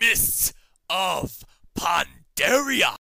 Mists of Pandaria.